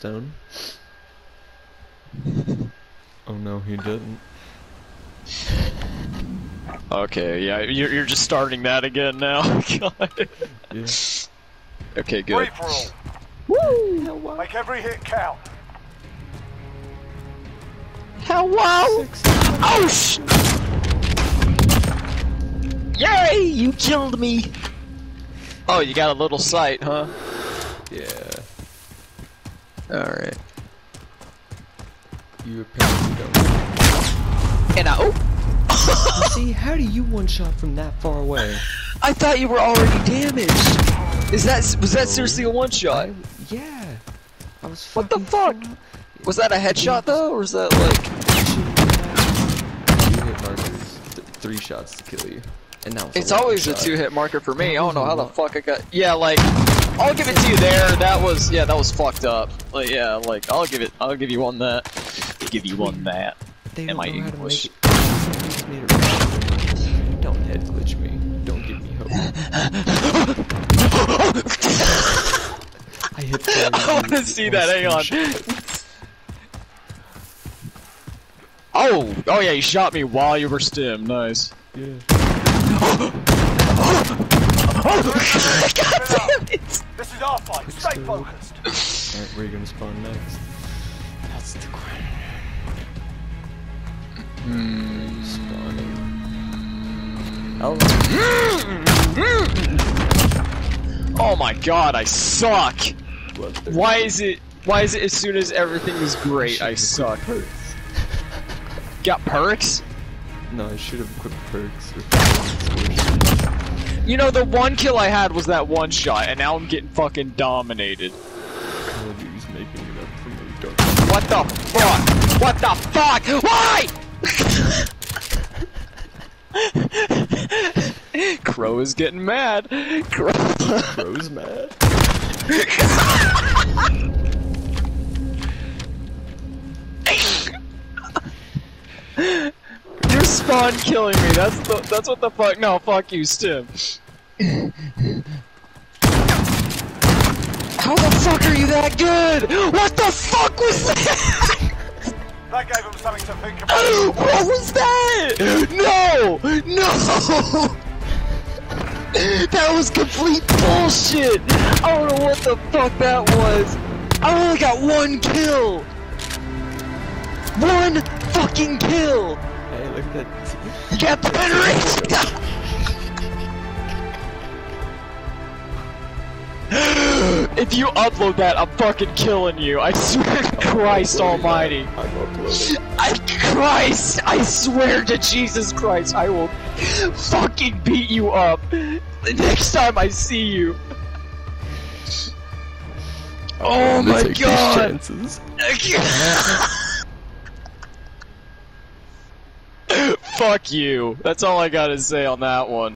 stone. oh no, he didn't. Okay, yeah, you're, you're just starting that again now. God. Yeah. Okay, good. Free for all. Woo! Make every hit count. Hello! Oh sh! Yay! You killed me! Oh, you got a little sight, huh? Yeah. Alright. You apparently don't. And I- oh! See, how do you one shot from that far away? I thought you were already damaged! Is that- was that seriously a one shot? I, yeah. I was What the fucking fuck? Was that a headshot though, or was that like... Two hit markers, th three shots to kill you. And now It's always a two hit marker for me, I don't know how the fuck I got- Yeah, like, I'll give it to you there, that was- yeah, that was fucked up. Like, yeah, like, I'll give it- I'll give you one that. I'll give you one that. They Am I to English? make it. They just made it right. Don't head glitch me. Don't give me hope. I hit I wanna see that, hang on. Oh! Oh yeah, you shot me while you were stim, nice. Yeah. God damn it! This is our fight. Stay focused. Where you gonna spawn next? That's the question. Spawning. Oh, Oh my god, I suck! Why is it- why is it as soon as everything is great, I suck? Got perks? No, I should have equipped perks with You know, the one kill I had was that one shot, and now I'm getting fucking dominated. Call of Duty's making it up for me. Don't. What the fuck? What the fuck? Why? Crow is getting mad. Crow. Crow's mad. spawn killing me. That's the. That's what the fuck. No, fuck you, Stim. How the fuck are you that good? What the fuck was that? That gave him something to think about. What was that? No! No! That was complete bullshit! I don't know what the fuck that was. I only got one kill! One fucking kill! Hey, look at that. Captain Henry! if you upload that, I'm fucking killing you. I swear to Christ almighty. I'm uploading. I Christ! I swear to Jesus Christ, I will fucking beat you up the next time I see you. Oh I'm my take these god! Fuck you. That's all I gotta say on that one.